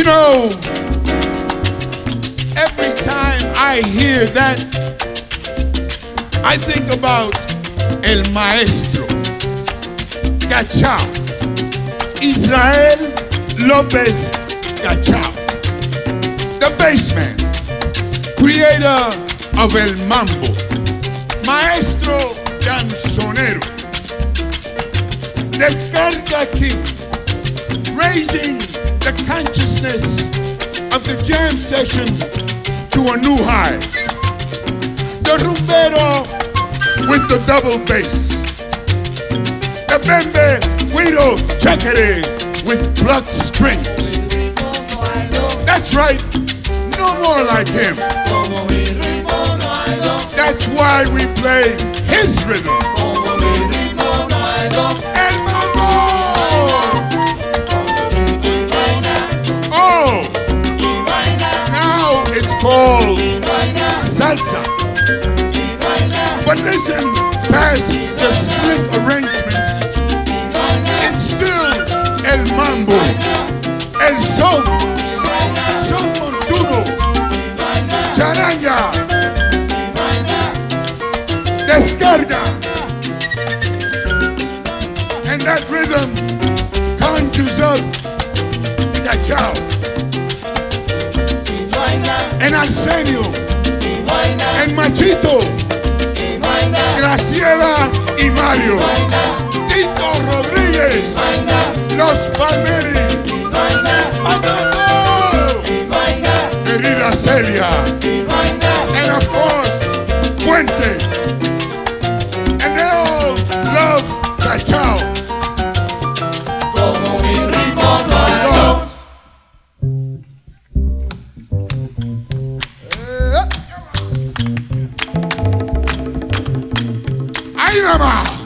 You know, every time I hear that, I think about el maestro, Cachao, Israel Lopez Cachao, the bassman, creator of el mambo, maestro danzonero, Descarga King, raising the consciousness of the jam session to a new high. The rumbero with the double bass. The bembe guido chakere with plucked strings. That's right, no more like him. That's why we play his rhythm. Called salsa. But listen, past the slick arrangements, it's still el mambo, el son, son montuno, charanga, descarga. And Arsenio. And Machito, Graciela y Mario, Tito Rodríguez, Los Palmeri, Querida Celia, Dynamo!